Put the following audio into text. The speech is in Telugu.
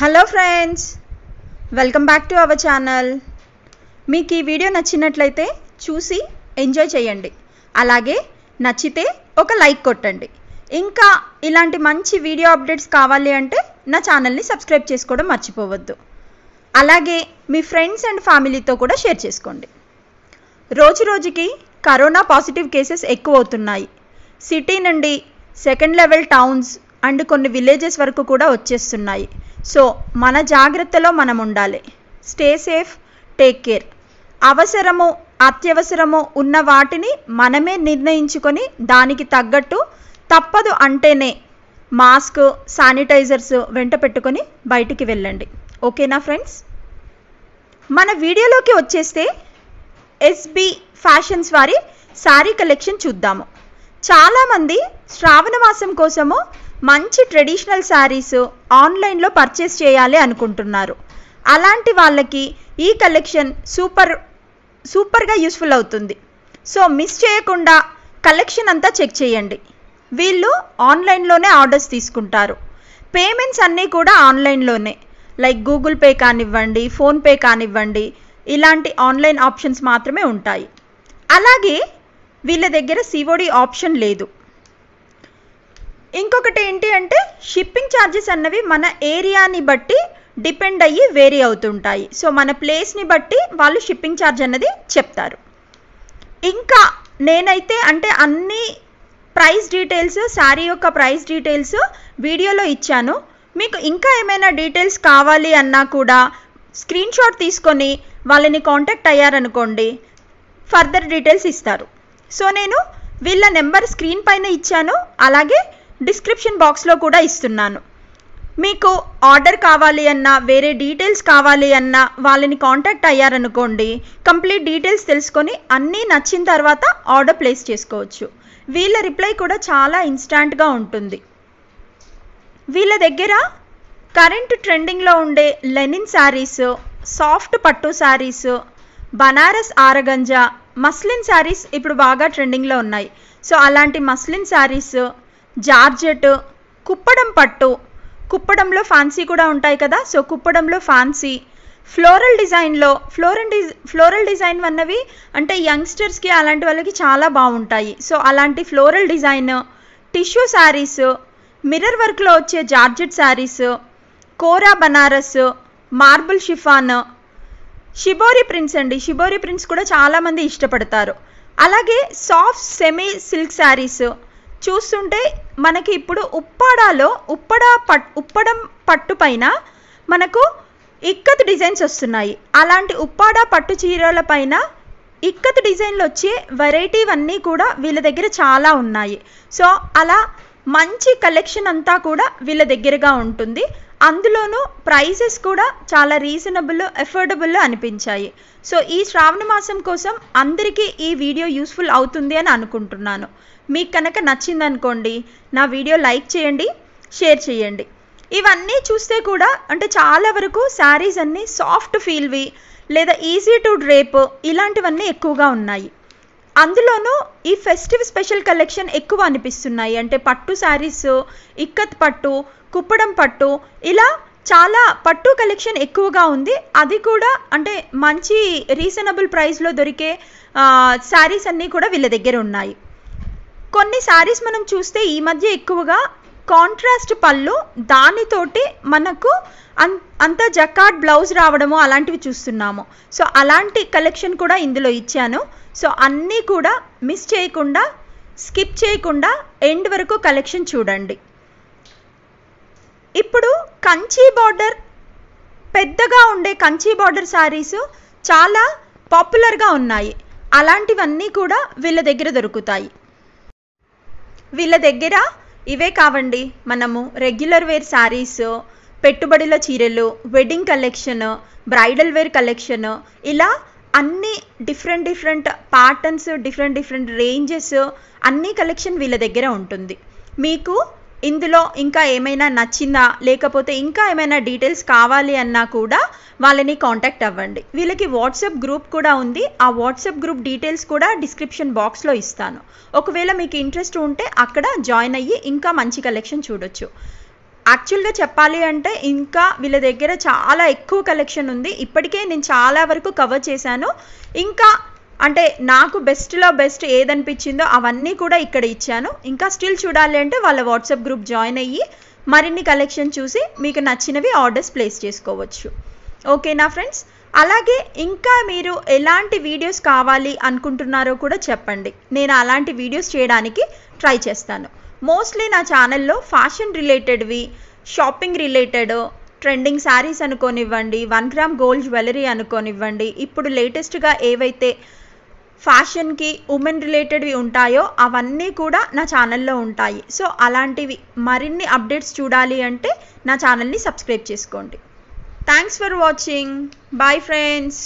Hello friends welcome back to our channel మీకు ఈ వీడియో నచ్చినట్లయితే చూసి ఎంజాయ్ చేయండి. అలాగే నచ్చితే ఒక లైక్ కొట్టండి. ఇంకా ఇలాంటి మంచి వీడియో అప్డేట్స్ కావాలి అంటే నా ఛానల్ని సబ్స్క్రైబ్ చేసుకోవడం మర్చిపోవద్దు. అలాగే మీ ఫ్రెండ్స్ అండ్ ఫ్యామిలీతో కూడా షేర్ చేసుకోండి. రోజు రోజుకి కరోనా పాజిటివ్ కేసెస్ ఎక్కువ అవుతున్నాయి సిటీ నుండి సెకండ్ లెవెల్ టౌన్స్ అండ్ కొన్ని విలేజెస్ వరకు కూడా వచ్చేస్తున్నాయి. సో మన జాగ్రత్తలో మనం ఉండాలి. స్టే సేఫ్ టేక్ కేర్ అవసరము అత్యవసరము ఉన్న వాటిని మనమే నిర్ణయించుకొని దానికి తగ్గట్టు తప్పదు అంటేనే మాస్క్ శానిటైజర్స్ వెంట పెట్టుకొని బయటికి వెళ్ళండి. ఓకేనా ఫ్రెండ్స్ మన వీడియోలోకి వచ్చేస్తే ఎస్బి ఫ్యాషన్స్ వారి శారీ కలెక్షన్ చూద్దాము. చాలామంది శ్రావణ మాసం కోసము మంచి ట్రెడిషనల్ శారీస్ ఆన్లైన్లో పర్చేస్ చేయాలి అనుకుంటున్నారు. అలాంటి వాళ్ళకి ఈ కలెక్షన్ సూపర్ సూపర్గా యూస్ఫుల్ అవుతుంది. సో మిస్ చేయకుండా కలెక్షన్ అంతా చెక్ చేయండి. వీళ్ళు ఆన్లైన్లోనే ఆర్డర్స్ తీసుకుంటారు. పేమెంట్స్ అన్నీ కూడా ఆన్లైన్లోనే. లైక్ గూగుల్ పే కానివ్వండి ఫోన్పే కానివ్వండి ఇలాంటి ఆన్లైన్ ఆప్షన్స్ మాత్రమే ఉంటాయి. అలాగే వీళ్ళ దగ్గర సిఓడి ఆప్షన్ లేదు. ఇంకొకటి ఏంటి అంటే షిప్పింగ్ ఛార్జెస్ అన్నవి మన ఏరియాని బట్టి డిపెండ్ అయ్యి వేరీ అవుతుంటాయి. సో మన ప్లేస్ని బట్టి వాళ్ళు షిప్పింగ్ ఛార్జ్ అన్నది చెప్తారు. ఇంకా నేనైతే అంటే అన్ని ప్రైస్ డీటెయిల్స్ శారీ యొక్క ప్రైస్ డీటెయిల్స్ వీడియోలో ఇచ్చాను. మీకు ఇంకా ఏమైనా డీటెయిల్స్ కావాలి అన్నా కూడా స్క్రీన్ షాట్ తీసుకొని వాళ్ళని కాంటాక్ట్ అయ్యారనుకోండి ఫర్దర్ డీటెయిల్స్ ఇస్తారు. సో నేను వీళ్ళ నెంబర్ స్క్రీన్ పైన ఇచ్చాను. అలాగే డిస్క్రిప్షన్ బాక్స్లో కూడా ఇస్తున్నాను. మీకు ఆర్డర్ కావాలి అన్నా వేరే డీటెయిల్స్ కావాలి అన్నా వాళ్ళని కాంటాక్ట్ అయ్యారనుకోండి కంప్లీట్ డీటెయిల్స్ తెలుసుకొని అన్నీ నచ్చిన తర్వాత ఆర్డర్ ప్లేస్ చేసుకోవచ్చు. వీళ్ళ రిప్లై కూడా చాలా ఇన్స్టాంట్గా ఉంటుంది. వీళ్ళ దగ్గర కరెంట్ ట్రెండింగ్లో ఉండే linen saris soft pattu saris Banaras organza muslin saris ఇప్పుడు బాగా ట్రెండింగ్లో ఉన్నాయి. సో అలాంటి మస్లిన్ శారీస్ జార్జెట్ కుప్పడం పట్టు. కుప్పడంలో ఫ్యాన్సీ కూడా ఉంటాయి కదా సో కుప్పడంలో ఫ్యాన్సీ. ఫ్లోరల్ డిజైన్లో ఫ్లోరల్ డిజ్ ఫ్లోరల్ డిజైన్ అన్నవి అంటే యంగ్స్టర్స్కి అలాంటి వాళ్ళకి చాలా బాగుంటాయి. సో అలాంటి floral design tissue saris mirror వర్క్లో వచ్చే georgette saris kora Banaras marble chiffon shibori prints అండి. షిబోరి ప్రింట్స్ కూడా చాలామంది ఇష్టపడతారు. అలాగే సాఫ్ట్ సెమీ సిల్క్ శారీస్ చూస్తుంటే మనకి ఇప్పుడు ఉప్పాడాలో ఉప్పడా పట్ ఉప్పడం పట్టు పైన మనకు ఇక్కత్ డిజైన్స్ వస్తున్నాయి. అలాంటి ఉప్పాడా పట్టు చీరల పైన ఇక్కత్ డిజైన్లు వచ్చే వెరైటీవన్నీ కూడా వీళ్ళ దగ్గర చాలా ఉన్నాయి. సో అలా మంచి కలెక్షన్ అంతా కూడా వీళ్ళ దగ్గరగా ఉంటుంది. అందులోనూ ప్రైసెస్ కూడా చాలా రీజనబుల్ ఎఫోర్డబుల్ అనిపించాయి. సో ఈ శ్రావణ మాసం కోసం అందరికీ ఈ వీడియో యూస్ఫుల్ అవుతుంది అని అనుకుంటున్నాను. మీకు కనుక నచ్చిందనుకోండి నా వీడియో లైక్ చేయండి షేర్ చేయండి. ఇవన్నీ చూస్తే కూడా అంటే చాలా వరకు శారీస్ అన్నీ సాఫ్ట్ ఫీల్వి లేదా ఈజీ టు డ్రేప్ ఇలాంటివన్నీ ఎక్కువగా ఉన్నాయి. అందులోనూ ఈ ఫెస్టివ్ స్పెషల్ కలెక్షన్ ఎక్కువ అనిపిస్తున్నాయి. అంటే పట్టు శారీస్ ఇక్కత్ పట్టు కుప్పడం పట్టు ఇలా చాలా పట్టు కలెక్షన్ ఎక్కువగా ఉంది. అది కూడా అంటే మంచి రీజనబుల్ ప్రైస్లో దొరికే శారీస్ అన్నీ కూడా వీళ్ళ దగ్గర ఉన్నాయి. కొన్ని శారీస్ మనం చూస్తే ఈ మధ్య ఎక్కువగా కాంట్రాస్ట్ పళ్ళు దానితోటి మనకు అన్ అంత జకాట్ బ్లౌజ్ రావడము అలాంటివి చూస్తున్నాము. సో అలాంటి కలెక్షన్ కూడా ఇందులో ఇచ్చాను. సో అన్నీ కూడా మిస్ చేయకుండా స్కిప్ చేయకుండా ఎండ్ వరకు కలెక్షన్ చూడండి. ఇప్పుడు కంచి బార్డర్ పెద్దగా ఉండే కంచి బార్డర్ శారీస్ చాలా పాపులర్గా ఉన్నాయి. అలాంటివన్నీ కూడా వీళ్ళ దగ్గర దొరుకుతాయి. వీళ్ళ దగ్గర ఇవే కావండి. మనము రెగ్యులర్ వేర్ శారీస్ పెట్టుబడుల చీరలు wedding collection bridal wear collection ఇలా అన్ని different different patterns different different ranges అన్ని కలెక్షన్ వీళ్ళ దగ్గర ఉంటుంది. మీకు ఇందులో ఇంకా ఏమైనా నచ్చిందా? లేకపోతే ఇంకా ఏమైనా డీటెయిల్స్ కావాలి అన్నా కూడా వాళ్ళని కాంటాక్ట్ అవ్వండి. వీళ్ళకి వాట్సాప్ గ్రూప్ కూడా ఉంది. ఆ వాట్సాప్ గ్రూప్ డీటెయిల్స్ కూడా డిస్క్రిప్షన్ బాక్స్లో ఇస్తాను. ఒకవేళ మీకు ఇంట్రెస్ట్ ఉంటే అక్కడ జాయిన్ అయ్యి ఇంకా మంచి కలెక్షన్ చూడొచ్చు. యాక్చువల్గా చెప్పాలి అంటే ఇంకా వీళ్ళ దగ్గర చాలా ఎక్కువ కలెక్షన్ ఉంది. ఇప్పటికే నేను చాలా వరకు కవర్ చేశాను. ఇంకా అంటే నాకు బెస్ట్లో బెస్ట్ ఏదనిపించిందో అవన్నీ కూడా ఇక్కడ ఇచ్చాను. ఇంకా స్టిల్ చూడాలి అంటే వాళ్ళ వాట్సాప్ గ్రూప్ జాయిన్ అయ్యి మరిన్ని కలెక్షన్ చూసి మీకు నచ్చినవి ఆర్డర్స్ ప్లేస్ చేసుకోవచ్చు. ఓకేనా ఫ్రెండ్స్ అలాగే ఇంకా మీరు ఎలాంటి వీడియోస్ కావాలి అనుకుంటున్నారో కూడా చెప్పండి. నేను అలాంటి వీడియోస్ చేయడానికి ట్రై చేస్తాను. మోస్ట్లీ నా ఛానల్లో ఫ్యాషన్ రిలేటెడ్వి షాపింగ్ రిలేటెడ్ ట్రెండింగ్ శారీస్ అనుకోనివ్వండి వన్ గ్రామ్ గోల్డ్ జ్యువెలరీ అనుకోనివ్వండి. ఇప్పుడు లేటెస్ట్గా ఏవైతే ఫ్యాషన్కి ఉమెన్ రిలేటెడ్వి ఉంటాయో అవన్నీ కూడా నా ఛానల్లో ఉంటాయి. సో అలాంటివి మరిన్ని అప్డేట్స్ చూడాలి అంటే నా ఛానల్ని సబ్స్క్రైబ్ చేసుకోండి. Thanks for watching. Bye friends.